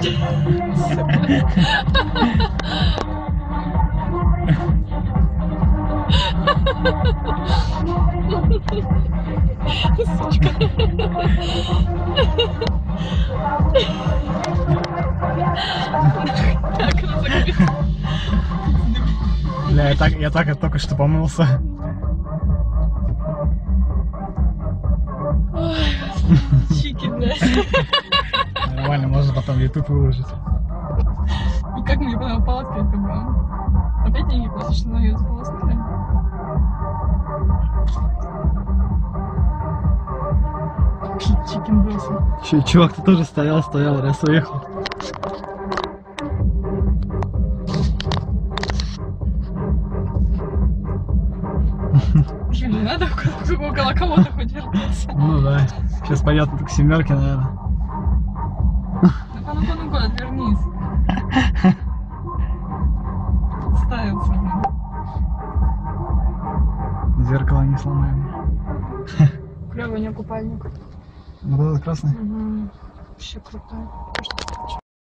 Сучка. Так, ну закрыть. Бля, я так, я так я только что помылся. Чики, блядь. Нормально, можно потом в YouTube выложить. И как мне потом полоскать это будем? Опять деньги платишь, на ее полоскали? Чикен. Че, чувак, ты тоже стоял, стоял, раз уехал. Блин, не надо около, около кого-то хоть вертеться. Ну да. Сейчас пойдет к семерке, наверное. Ну-ка, ну-ка, отвернись. Ставился. блин. Зеркало не сломаем. Клевый у нее купальник. Вот этот красный. Угу. Вообще крутой.